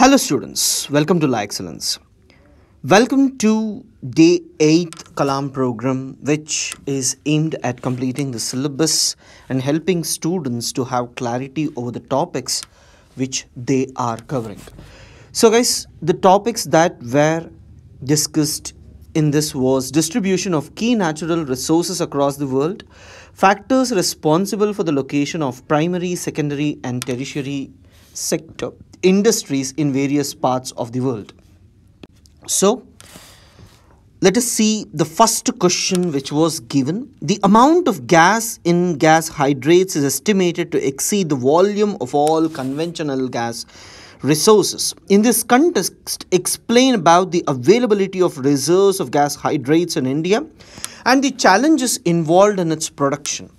Hello students, welcome to La Excellence. Welcome to day 8 Kalam program which is aimed at completing the syllabus and helping students to have clarity over the topics which they are covering. So guys, the topics that were discussed in this was distribution of key natural resources across the world, factors responsible for the location of primary, secondary and tertiary sector industries in various parts of the world. So, let us see the first question which was given. The amount of gas in gas hydrates is estimated to exceed the volume of all conventional gas resources. In this context, explain about the availability of reserves of gas hydrates in India and the challenges involved in its production.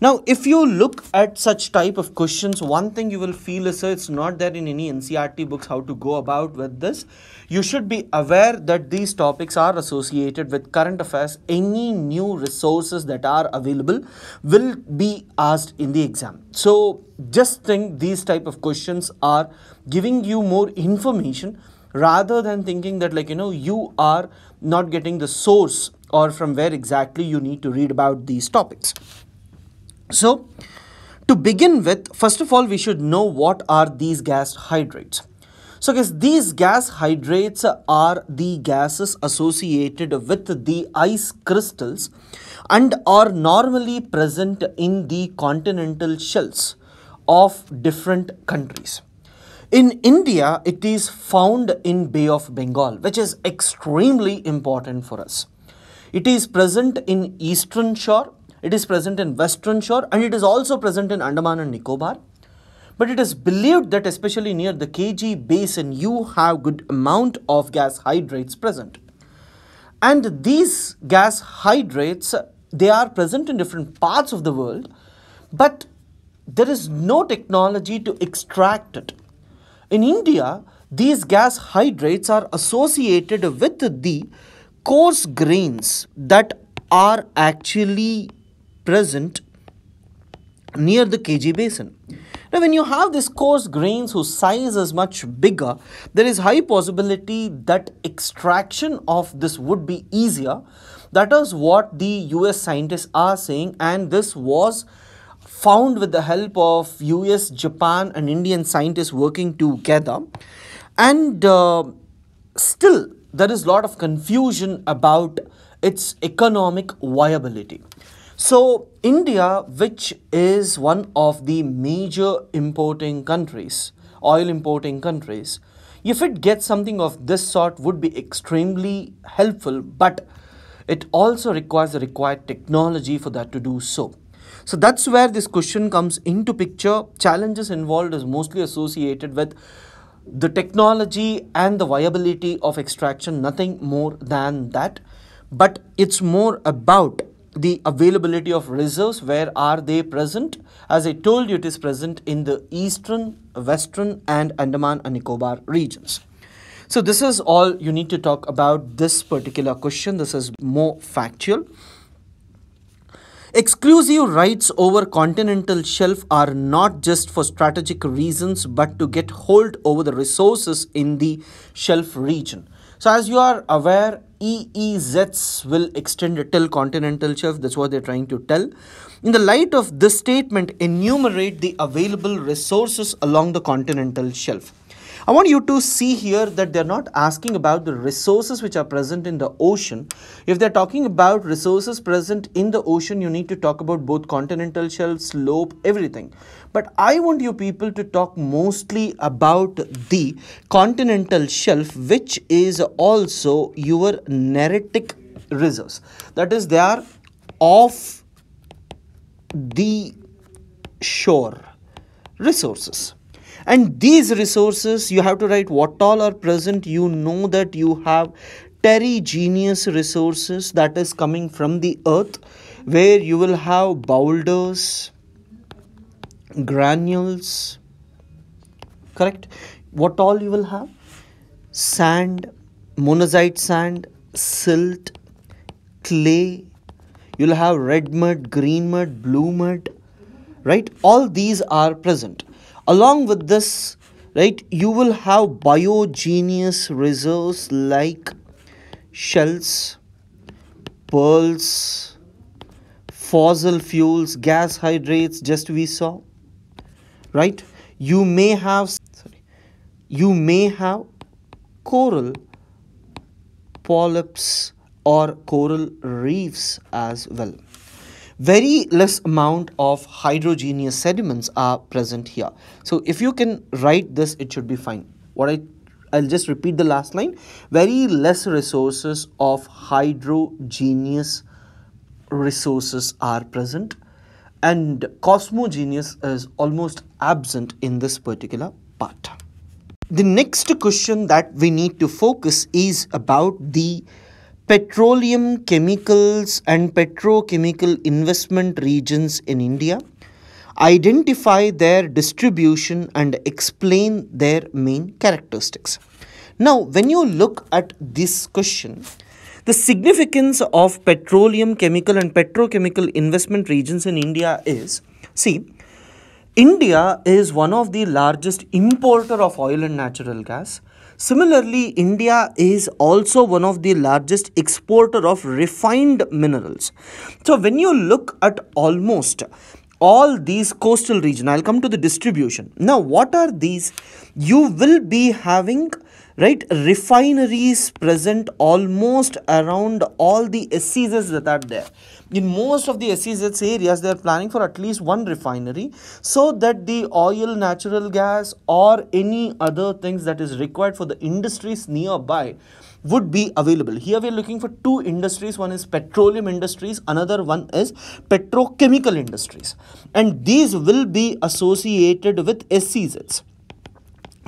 Now, if you look at such type of questions, one thing you will feel is it's not there in any NCERT books how to go about with this. You should be aware that these topics are associated with current affairs. Any new resources that are available will be asked in the exam. So, just think these type of questions are giving you more information rather than thinking that like you know you are not getting the source or from where exactly you need to read about these topics. So, to begin with, first of all, we should know what are these gas hydrates. So, guys, these gas hydrates are the gases associated with the ice crystals and are normally present in the continental shelves of different countries. In India, it is found in Bay of Bengal, which is extremely important for us. It is present in eastern shore it is present in western shore and it is also present in Andaman and Nicobar. But it is believed that especially near the KG basin you have good amount of gas hydrates present. And these gas hydrates they are present in different parts of the world but there is no technology to extract it. In India, these gas hydrates are associated with the coarse grains that are actually present near the KG basin. Now, when you have this coarse grains whose size is much bigger, there is high possibility that extraction of this would be easier. That is what the US scientists are saying, and this was found with the help of US, Japan, and Indian scientists working together. And uh, still, there is a lot of confusion about its economic viability. So, India, which is one of the major importing countries, oil importing countries, if it gets something of this sort would be extremely helpful, but it also requires the required technology for that to do so. So that's where this question comes into picture. Challenges involved is mostly associated with the technology and the viability of extraction, nothing more than that. But it's more about the availability of reserves where are they present? As i told you it is present in the eastern western and andaman and nicobar regions. So this is all you need to talk about this particular question. This is more factual. Exclusive rights over continental shelf are not just for strategic reasons but to get hold over the resources in the shelf region. So as you are aware, EEZs will extend till continental shelf. That's what they're trying to tell. In the light of this statement, enumerate the available resources along the continental shelf. I want you to see here that they're not asking about the resources which are present in the ocean. If they're talking about resources present in the ocean, you need to talk about both continental shelf, slope, everything. But I want you people to talk mostly about the continental shelf, which is also your neritic reserves. That is, they are off the shore resources and these resources you have to write what all are present. You know that you have terrigenous resources that is coming from the earth where you will have boulders granules correct? What all you will have? Sand monazite sand silt clay. You'll have red mud green mud blue mud right? All these are present along with this right you will have biogeneous reserves like shells pearls fossil fuels gas hydrates just we saw right? You may have sorry you may have coral polyps or coral reefs as well very less amount of hydrogenous sediments are present here. So if you can write this it should be fine. What i i'll just repeat the last line. Very less resources of hydrogenous resources are present and cosmogeneous is almost absent in this particular part. The next question that we need to focus is about the petroleum chemicals and petrochemical investment regions in India, identify their distribution and explain their main characteristics. Now, when you look at this question, the significance of petroleum, chemical, and petrochemical investment regions in India is see, India is one of the largest importer of oil and natural gas Similarly, India is also one of the largest exporter of refined minerals. So when you look at almost all these coastal region, I'll come to the distribution. Now, what are these? You will be having right? Refineries present almost around all the SEZs that are there. In most of the SEZ areas they are planning for at least one refinery so that the oil natural gas or any other things that is required for the industries nearby would be available. Here we are looking for two industries. One is petroleum industries. Another one is petrochemical industries. And these will be associated with SEZs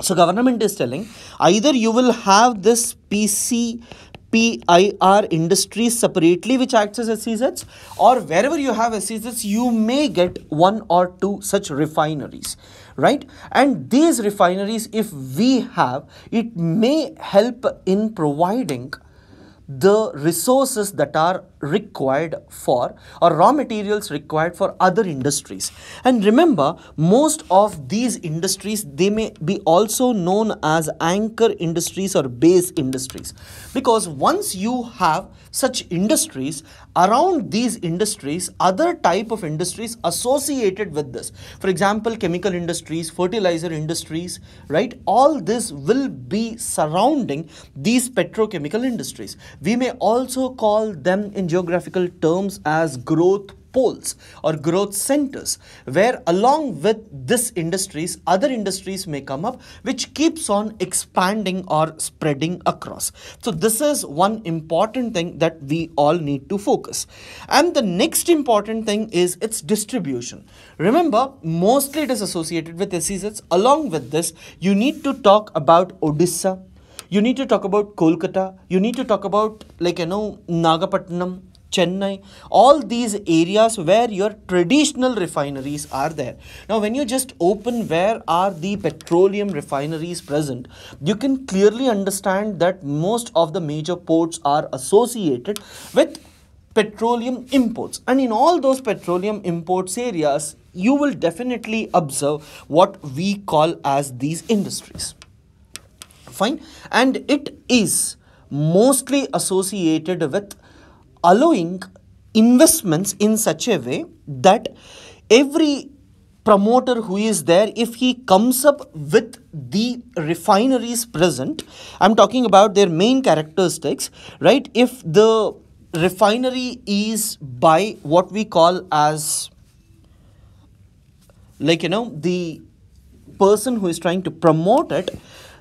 so government is telling either you will have this PC PIR industries separately which acts as SEZs or wherever you have SEZs you may get one or two such refineries right? And these refineries if we have it may help in providing the resources that are required for or raw materials required for other industries. And remember most of these industries they may be also known as anchor industries or base industries. Because once you have such industries around these industries other type of industries associated with this. For example chemical industries fertilizer industries right? All this will be surrounding these petrochemical industries we may also call them in geographical terms as growth poles or growth centers where along with this industries other industries may come up which keeps on expanding or spreading across. So this is one important thing that we all need to focus. And the next important thing is its distribution. Remember mostly it is associated with SEZs along with this you need to talk about Odisha you need to talk about Kolkata you need to talk about like you know Nagapattinam Chennai, all these areas where your traditional refineries are there. Now, when you just open where are the petroleum refineries present, you can clearly understand that most of the major ports are associated with petroleum imports. And in all those petroleum imports areas, you will definitely observe what we call as these industries. Fine. And it is mostly associated with allowing investments in such a way that every promoter who is there if he comes up with the refineries present i'm talking about their main characteristics right if the refinery is by what we call as like you know the person who is trying to promote it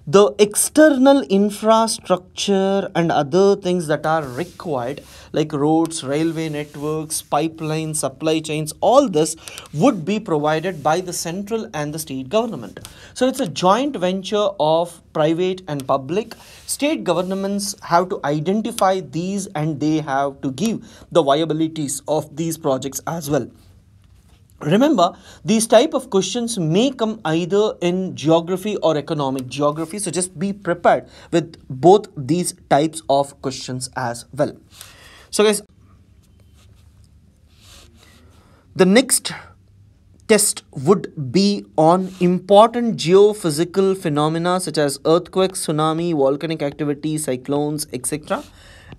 the external infrastructure and other things that are required like roads railway networks pipelines supply chains all this would be provided by the central and the state government. So it's a joint venture of private and public. State governments have to identify these and they have to give the viabilities of these projects as well Remember, these type of questions may come either in geography or economic geography. So just be prepared with both these types of questions as well. So guys, the next test would be on important geophysical phenomena such as earthquakes, tsunami, volcanic activity, cyclones, etc.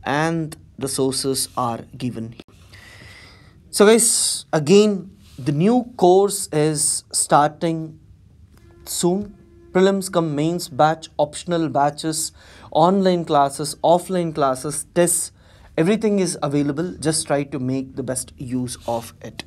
And the sources are given. So, guys, again, the new course is starting soon. Prelims cum mains batch, optional batches, online classes, offline classes, tests, everything is available. Just try to make the best use of it.